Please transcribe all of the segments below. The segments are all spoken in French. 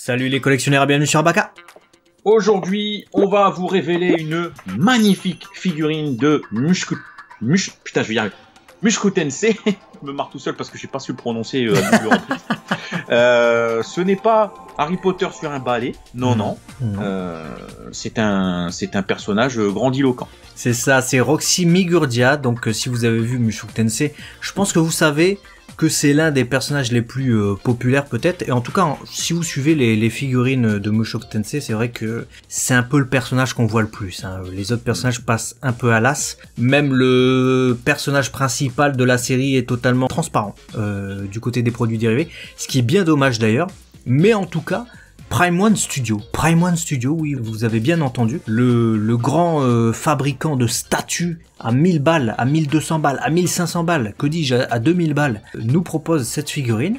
Salut les collectionneurs et bienvenue sur Abaka. Aujourd'hui, on va vous révéler une magnifique figurine de Mushku... Mush... Putain, je vais y arriver. Mushku Tensei. je me marre tout seul parce que j'ai pas su le prononcer euh. Euh, ce n'est pas Harry Potter sur un balai. Non, non. Non. Euh, c'est un, c'est un personnage grandiloquent. C'est ça, c'est Roxy Migurdia. Donc euh, si vous avez vu Mushoku Tensei, je pense que vous savez que c'est l'un des personnages les plus euh, populaires peut-être. Et en tout cas, si vous suivez les, les figurines de Mushoku Tensei, c'est vrai que c'est un peu le personnage qu'on voit le plus. hein. Les autres personnages passent un peu à l'as. Même le personnage principal de la série est totalement transparent euh, du côté des produits dérivés. Ce qui est bien dommage d'ailleurs. Mais en tout cas, Prime One Studio. Prime One Studio, oui, vous avez bien entendu. Le, le grand euh, fabricant de statues à 1000 balles, à 1200 balles, à 1500 balles, que dis-je, à à 2000 balles, nous propose cette figurine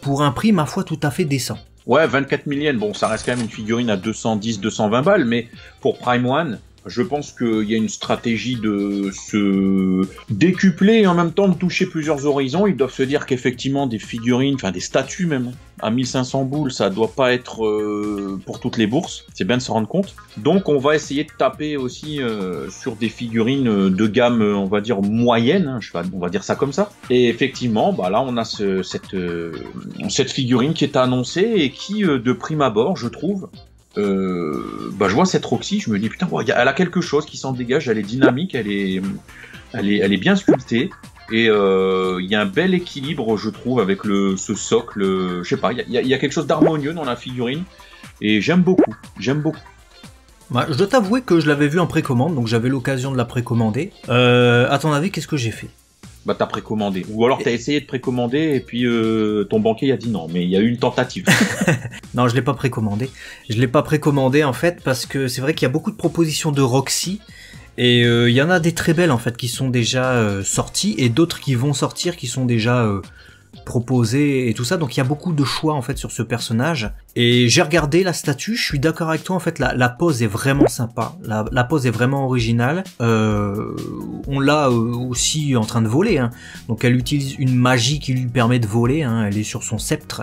pour un prix, ma foi, tout à fait décent. Ouais, 24 000 yens. Bon, ça reste quand même une figurine à 210, 220 balles, mais pour Prime One, je pense qu'il y a une stratégie de se décupler et en même temps de toucher plusieurs horizons. Ils doivent se dire qu'effectivement, des figurines, enfin des statues même, à 1500 boules, ça doit pas être euh, pour toutes les bourses. C'est bien de s'en rendre compte. Donc, on va essayer de taper aussi euh, sur des figurines euh, de gamme, on va dire moyenne. hein, on va dire ça comme ça. Et effectivement, bah là, on a ce- cette, cette figurine qui est annoncée et qui, de prime abord, je trouve, euh, bah, je vois cette Roxy, je me dis putain, elle a quelque chose qui s'en dégage, elle est dynamique, elle est, elle est, elle est bien sculptée. Et euh, il y a un bel équilibre, je trouve, avec le, ce socle. euh, Je sais pas, il y a quelque chose d'harmonieux dans la figurine. Et j'aime beaucoup, j'aime beaucoup. Bah, je dois t'avouer que je l'avais vu en précommande, donc j'avais l'occasion de la précommander. Euh, à ton avis, qu'est-ce que j'ai fait? Bah t'as précommandé. Ou alors t'as essayé de précommander et puis euh, ton banquier a dit non, mais il y a eu une tentative. Non, je l'ai pas précommandé. Je l'ai pas précommandé en fait parce que c'est vrai qu'il y a beaucoup de propositions de Roxy et euh, il y en a des très belles en fait qui sont déjà euh, sorties et d'autres qui vont sortir qui sont déjà proposées et tout ça. Donc il y a beaucoup de choix en fait sur ce personnage. Et j'ai regardé la statue. Je suis d'accord avec toi en fait. La, pose est vraiment sympa. La, pose est vraiment originale. Euh, on l'a euh, aussi en train de voler. hein. Donc elle utilise une magie qui lui permet de voler. hein. Elle est sur son sceptre.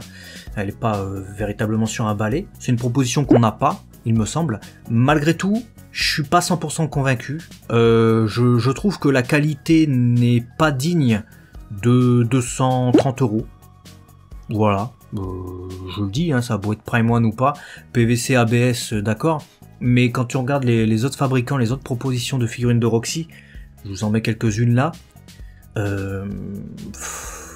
Elle n'est pas euh, véritablement sur un balai. C'est une proposition qu'on n'a pas, il me semble. Malgré tout, je suis pas 100% convaincu. Je trouve que la qualité n'est pas digne de 230 euros. Voilà. Euh, je le dis, hein, ça a beau être Prime One ou pas. PVC, ABS, euh, d'accord. Mais quand tu regardes les, autres fabricants, les autres propositions de figurines de Roxy, je vous en mets quelques-unes là. Euh,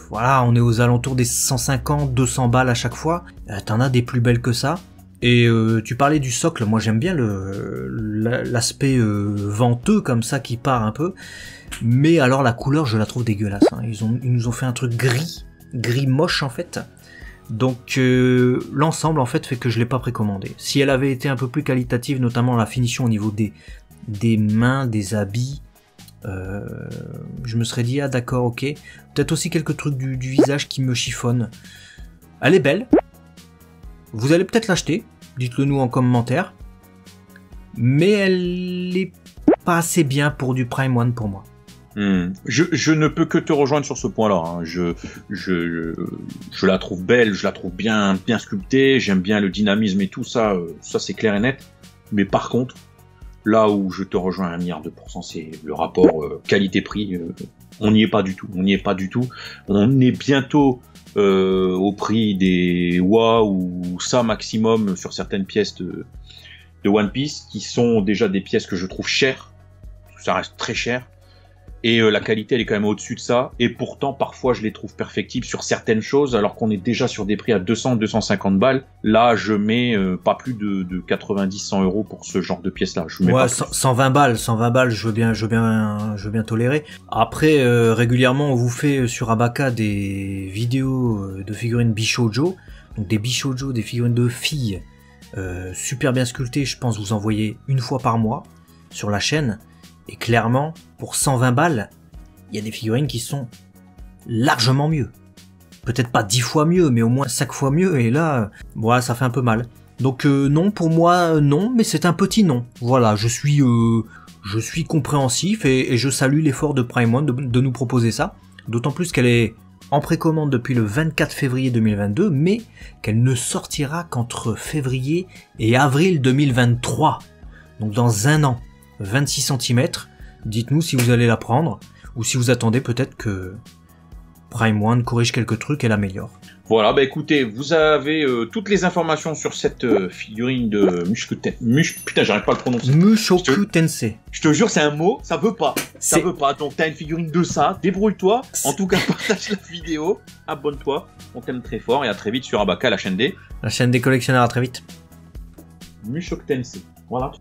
voilà, on est aux alentours des 150, 200 balles à chaque fois. T'en as des plus belles que ça. Et euh, tu parlais du socle, moi j'aime bien l'aspect euh, venteux comme ça qui part un peu. Mais alors la couleur, je la trouve dégueulasse. hein. Ils, nous ont fait un truc gris, gris moche en fait. Donc euh, l'ensemble en fait fait que je l'ai pas précommandé. Si elle avait été un peu plus qualitative, notamment la finition au niveau des, mains, des habits, je me serais dit ah d'accord ok. Peut-être aussi quelques trucs du, du visage qui me chiffonnent. Elle est belle. Vous allez peut-être l'acheter. Dites-le nous en commentaire. Mais elle est pas assez bien pour du Prime One pour moi. Hmm. Je, ne peux que te rejoindre sur ce point-là. hein. Je, la trouve belle, je la trouve bien, bien sculptée, j'aime bien le dynamisme et tout ça, euh, ça c'est clair et net. Mais par contre, là où je te rejoins un milliard de pourcents, c'est le rapport euh, qualité-prix. euh, on n'y est pas du tout. On n'y est pas du tout. On est bientôt euh, au prix des WA ou ça maximum sur certaines pièces de, de One Piece, qui sont déjà des pièces que je trouve chères. Ça reste très cher. Et euh, la qualité, elle est quand même au-dessus de ça. Et pourtant, parfois, je les trouve perfectibles sur certaines choses, alors qu'on est déjà sur des prix à 200, 250 balles. Là, je mets euh, pas plus de, de 90, 100 euros pour ce genre de pièces-là. Je mets Ouais, pas cent- 120 balles, 120 balles, je veux bien, je veux bien, je veux bien tolérer. Après, euh, régulièrement, on vous fait sur Abaka des vidéos de figurines Bishojo, donc des Bishojo, des figurines de filles, super bien sculptées. Je pense vous envoyer une fois par mois sur la chaîne. Et clairement, pour 120 balles, il y a des figurines qui sont largement mieux. Peut-être pas 10 fois mieux, mais au moins 5 fois mieux. Et là, euh, voilà, ça fait un peu mal. Donc euh, non, pour moi, euh, non, mais c'est un petit non. Voilà, je suis, euh, je suis compréhensif et, et je salue l'effort de Prime One de, de nous proposer ça. D'autant plus qu'elle est en précommande depuis le 24 février 2022, mais qu'elle ne sortira qu'entre février et avril 2023. Donc dans un an, 26 cm. Dites-nous si vous allez la prendre, ou si vous attendez peut-être que Prime One corrige quelques trucs et l'améliore. Voilà, bah écoutez, vous avez euh, toutes les informations sur cette euh, figurine de Mushoku Mush... Putain, j'arrive pas à le prononcer. Mushoku Tensei. Je te jure, c'est un mot, ça veut pas. Ça veut pas. Donc t'as une figurine de ça, débrouille-toi. En tout cas, partage la vidéo, abonne-toi. On t'aime très fort et à très vite sur Abaka, la chaîne des... La chaîne des collectionneurs, à très vite. Mushoku Tensei. Voilà.